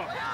Fuck.